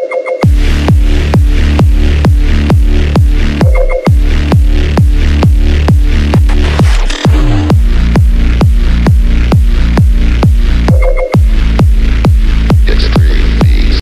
you.